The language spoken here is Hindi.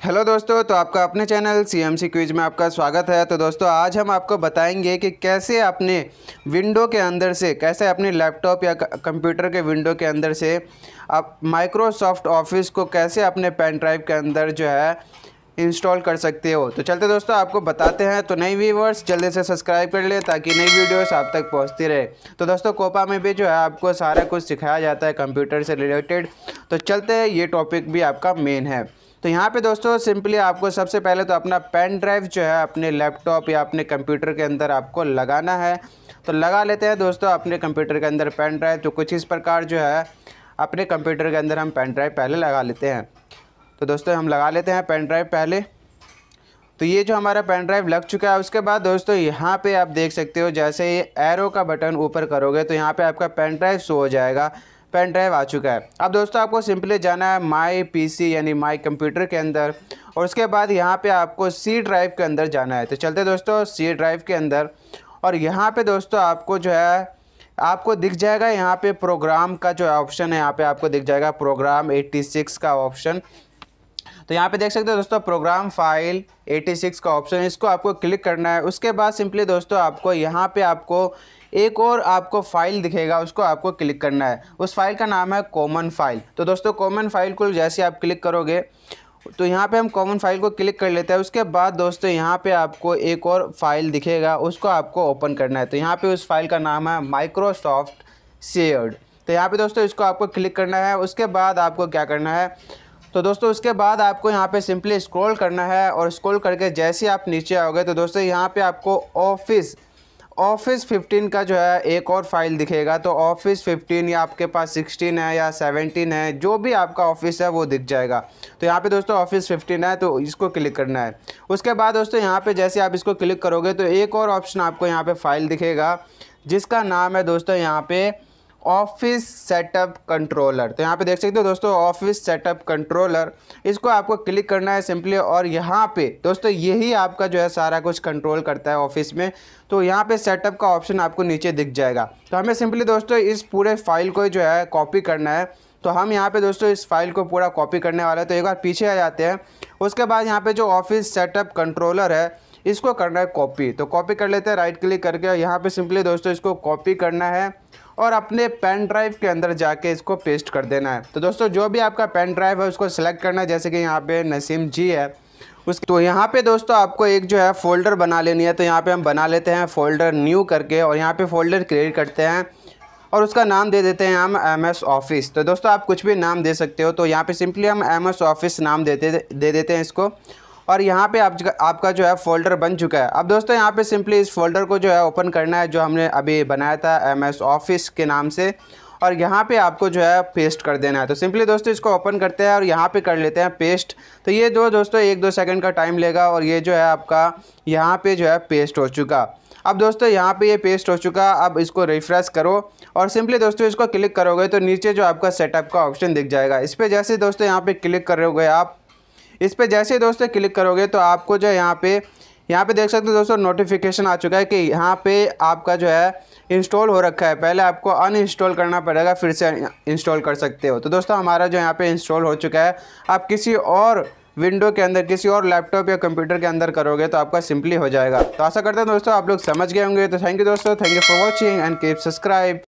हेलो दोस्तों तो आपका अपने channel C M C quiz में आपका स्वागत है। तो दोस्तों, आज हम आपको बताएँगे कि कैसे अपने विंडो के अंदर से, कैसे अपने लैपटॉप या कंप्यूटर के विंडो के अंदर से आप माइक्रोसॉफ्ट ऑफ़िस को कैसे अपने पेन ड्राइव के अंदर जो है इंस्टॉल कर सकते हो। तो चलते दोस्तों, आपको बताते हैं तो नई व्यूवर्स जल्दी से सब्सक्राइब कर ले ताकि नई वीडियोस आप तक पहुँचती रहे। तो दोस्तों, कोपा में भी जो है, आपको सारा कुछ सिखाया जाता है कंप्यूटर से रिलेटेड तो चलते हैं, ये टॉपिक भी आपका मेन है। तो यहाँ पे दोस्तों सिंपली आपको सबसे पहले तो अपना पेन ड्राइव जो है, अपने लैपटॉप या अपने कंप्यूटर के अंदर आपको लगाना है। तो लगा लेते हैं दोस्तों, अपने कंप्यूटर के अंदर पेन ड्राइव तो कुछ इस प्रकार जो है, अपने कंप्यूटर के अंदर हम पेन ड्राइव पहले लगा लेते हैं। तो दोस्तों, हम लगा लेते हैं पेन ड्राइव पहले। तो ये जो हमारा पेन ड्राइव लग चुका है, उसके बाद दोस्तों, यहाँ पे आप देख सकते हो, जैसे ये एरो का बटन ऊपर करोगे तो यहाँ पे आपका पेन ड्राइव शो हो जाएगा। पेन ड्राइव आ चुका है। अब दोस्तों, आपको सिंपली जाना है माई पीसी यानी माई कंप्यूटर के अंदर, और उसके बाद यहाँ पे आपको सी ड्राइव के अंदर जाना है। तो चलते दोस्तों सी ड्राइव के अंदर, और यहाँ पे दोस्तों, आपको जो है, आपको दिख जाएगा यहाँ पे प्रोग्राम का जो ऑप्शन है, यहाँ पे आपको दिख जाएगा प्रोग्राम 86 का ऑप्शन तो यहाँ पे देख सकते हो दोस्तों प्रोग्राम फ़ाइल 86 का ऑप्शन इसको आपको क्लिक करना है। उसके बाद सिंपली दोस्तों, आपको यहाँ पे आपको एक और आपको फ़ाइल दिखेगा, उसको आपको क्लिक करना है। उस फ़ाइल का नाम है कॉमन फ़ाइल तो दोस्तों कॉमन फ़ाइल को जैसे आप क्लिक करोगे तो यहाँ पे हम कॉमन फ़ाइल को क्लिक कर लेते हैं। उसके बाद दोस्तों, यहाँ पे आपको एक और फ़ाइल दिखेगा, उसको आपको ओपन करना है। तो यहाँ पे उस फ़ाइल का नाम है माइक्रोसॉफ्ट शेयर्ड तो यहाँ पे दोस्तों, इसको आपको क्लिक करना है। उसके बाद आपको क्या करना है? तो दोस्तों उसके बाद आपको यहाँ पे सिंपली स्क्रॉल करना है और स्क्रॉल करके जैसे आप नीचे आओगे तो दोस्तों, यहाँ पे आपको ऑफ़िस ऑफ़िस 15 का जो है एक और फ़ाइल दिखेगा। तो ऑफ़िस 15 या आपके पास 16 है या 17 है, जो भी आपका ऑफ़िस है, वो दिख जाएगा। तो यहाँ पे दोस्तों ऑफ़िस 15 है तो इसको क्लिक करना है। उसके बाद दोस्तों, यहाँ पे जैसे आप इसको क्लिक करोगे तो एक और ऑप्शन आपको यहाँ पे फ़ाइल दिखेगा, जिसका नाम है दोस्तों, यहाँ पे ऑफ़िस सेटअप कंट्रोलर। तो यहाँ पे देख सकते हो दोस्तों, ऑफ़िस सेटअप कंट्रोलर। इसको आपको क्लिक करना है सिंपली और यहाँ पे दोस्तों यही आपका जो है सारा कुछ कंट्रोल करता है ऑफ़िस में। तो यहाँ पे सेटअप का ऑप्शन आपको नीचे दिख जाएगा। तो हमें सिंपली दोस्तों इस पूरे फ़ाइल को जो है कॉपी करना है। तो हम यहाँ पे दोस्तों इस फ़ाइल को पूरा कॉपी करने वाले हैं। तो एक बार पीछे आ जाते हैं। उसके बाद यहाँ पे जो ऑफ़िस सेटअप कंट्रोलर है, इसको करना है कॉपी। तो कॉपी कर लेते हैं, राइट क्लिक करके यहाँ पे सिंपली दोस्तों इसको कॉपी करना है। और अपने पेन ड्राइव के अंदर जाके इसको पेस्ट कर देना है। तो दोस्तों, जो भी आपका पेन ड्राइव है, उसको सिलेक्ट करना है। जैसे कि यहाँ पे नसीम जी है उस तो यहाँ पे दोस्तों आपको एक जो है फ़ोल्डर बना लेनी है। तो यहाँ पे हम बना लेते हैं फ़ोल्डर न्यू करके और यहाँ पे फ़ोल्डर क्रिएट करते हैं और उसका नाम दे देते हैं हम एम एस ऑफ़िस तो दोस्तों, आप कुछ भी नाम दे सकते हो। तो यहाँ पे सिंपली हम एम एस ऑफ़िस नाम देते दे देते हैं इसको। और यहाँ पे आप आपका जो है फ़ोल्डर बन चुका है। अब दोस्तों, यहाँ पे सिंपली इस फोल्डर को जो है ओपन करना है, जो हमने अभी बनाया था एम एस ऑफ़िस के नाम से। और यहाँ पे आपको जो है पेस्ट कर देना है। तो सिंपली दोस्तों, इसको ओपन करते हैं और यहाँ पे कर लेते हैं पेस्ट तो ये दो दोस्तों, एक दो सेकंड का टाइम लेगा और ये जो है आपका यहाँ पे जो है पेस्ट हो चुका। अब दोस्तों, यहाँ पे ये पेस्ट हो चुका। अब इसको रिफ्रेश करो और सिंपली दोस्तों, इसको क्लिक करोगे तो नीचे जो आपका सेटअप का ऑप्शन दिख जाएगा। इस पर जैसे दोस्तों, यहाँ पे क्लिक करोगे आप इस पर जैसे ही दोस्तों क्लिक करोगे तो आपको जो है यहाँ पे यहाँ पे देख सकते हो दोस्तों नोटिफिकेशन आ चुका है कि यहाँ पे आपका जो है इंस्टॉल हो रखा है। पहले आपको अनइंस्टॉल करना पड़ेगा, फिर से इंस्टॉल कर सकते हो। तो दोस्तों हमारा जो यहाँ पे इंस्टॉल हो चुका है, आप किसी और विंडो के अंदर, किसी और लैपटॉप या कंप्यूटर के अंदर करोगे तो आपका सिंपली हो जाएगा। तो आशा करते हैं दोस्तों आप लोग समझ गए होंगे। तो थैंक यू दोस्तों thank you for watching and keep subscribe